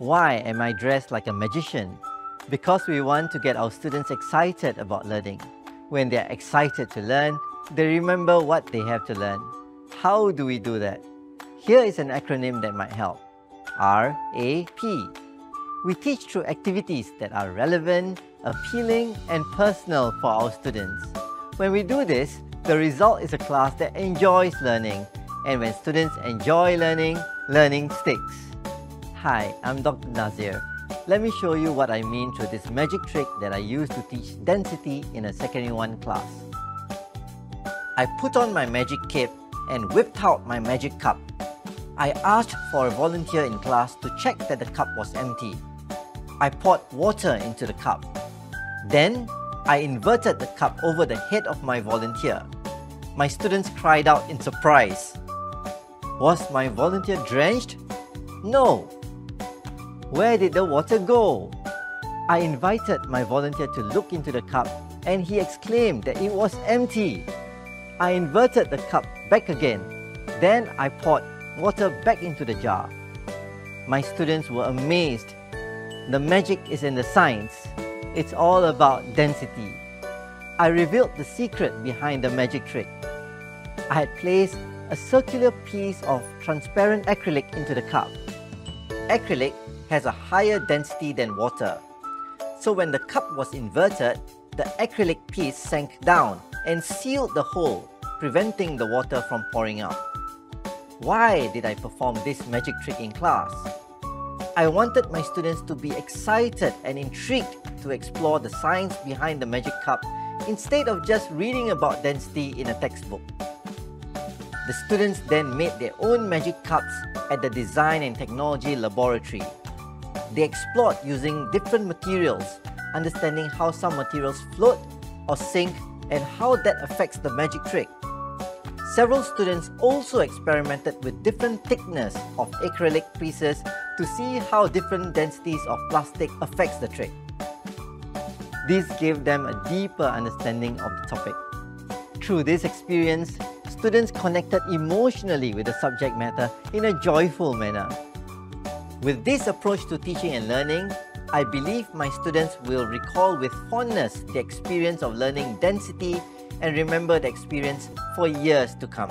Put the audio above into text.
Why am I dressed like a magician? Because we want to get our students excited about learning. When they are excited to learn, they remember what they have to learn. How do we do that? Here is an acronym that might help. RAP. We teach through activities that are relevant, appealing and personal for our students. When we do this, the result is a class that enjoys learning. And when students enjoy learning, learning sticks. Hi, I'm Dr. Nazir. Let me show you what I mean through this magic trick that I use to teach density in a Secondary 1 class. I put on my magic cape and whipped out my magic cup. I asked for a volunteer in class to check that the cup was empty. I poured water into the cup. Then, I inverted the cup over the head of my volunteer. My students cried out in surprise. Was my volunteer drenched? No. Where did the water go? I invited my volunteer to look into the cup and he exclaimed that it was empty. I inverted the cup back again. Then I poured water back into the jar. My students were amazed. The magic is in the science. It's all about density. I revealed the secret behind the magic trick. I had placed a circular piece of transparent acrylic into the cup. Acrylic has a higher density than water. So when the cup was inverted, the acrylic piece sank down and sealed the hole, preventing the water from pouring out. Why did I perform this magic trick in class? I wanted my students to be excited and intrigued to explore the science behind the magic cup instead of just reading about density in a textbook. The students then made their own magic cups at the Design and Technology Laboratory. They explored using different materials, understanding how some materials float or sink and how that affects the magic trick. Several students also experimented with different thickness of acrylic pieces to see how different densities of plastic affects the trick. This gave them a deeper understanding of the topic. Through this experience, students connected emotionally with the subject matter in a joyful manner. With this approach to teaching and learning, I believe my students will recall with fondness the experience of learning density and remember the experience for years to come.